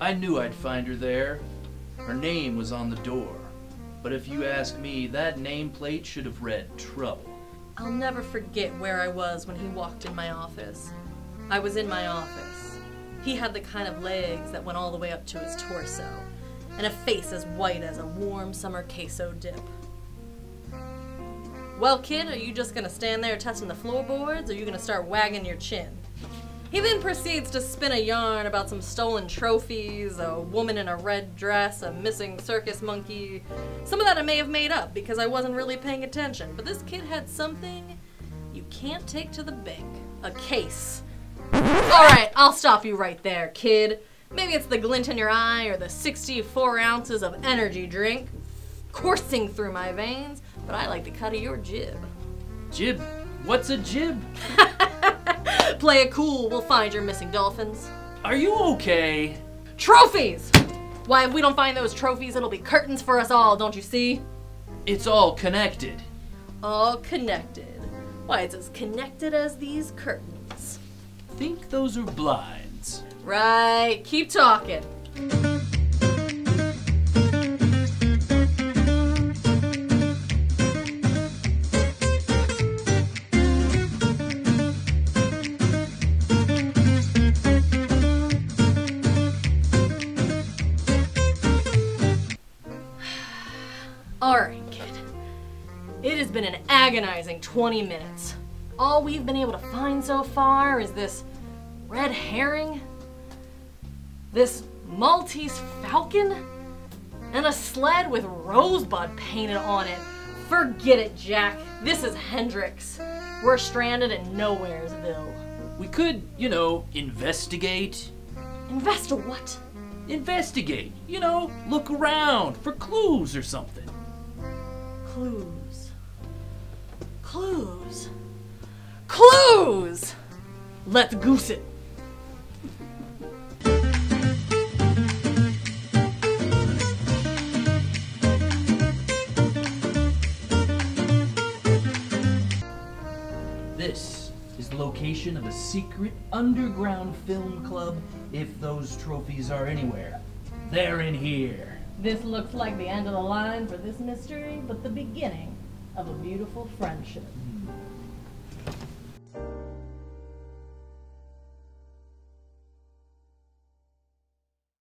I knew I'd find her there. Her name was on the door. But if you ask me, that nameplate should have read trouble. I'll never forget where I was when he walked in my office. I was in my office. He had the kind of legs that went all the way up to his torso, and a face as white as a warm summer queso dip. Well, kid, are you just gonna stand there testing the floorboards, or are you gonna start wagging your chin? He then proceeds to spin a yarn about some stolen trophies, a woman in a red dress, a missing circus monkey. Some of that I may have made up because I wasn't really paying attention, but this kid had something you can't take to the bank a case. Alright, I'll stop you right there, kid. Maybe it's the glint in your eye or the 64 ounces of energy drink coursing through my veins, but I like the cut of your jib. Jib? What's a jib? Play it cool, we'll find your missing dolphins. Are you okay? Trophies! Why, if we don't find those trophies, it'll be curtains for us all, don't you see? It's all connected. All connected. Why, it's as connected as these curtains. Think those are blinds. Right, keep talking. It has been an agonizing 20 minutes. All we've been able to find so far is this red herring, this Maltese falcon, and a sled with rosebud painted on it. Forget it, Jack. This is Hendrix. We're stranded in Nowheresville. We could, you know, investigate. Invest what? Investigate. You know, look around for clues or something. Clues. Clues. Clues! Let's goose it. This is the location of a secret underground film club, if those trophies are anywhere. They're in here. This looks like the end of the line for this mystery, but the beginning of a beautiful friendship. Hmm.